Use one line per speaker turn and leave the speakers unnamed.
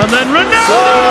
And then Ronaldo!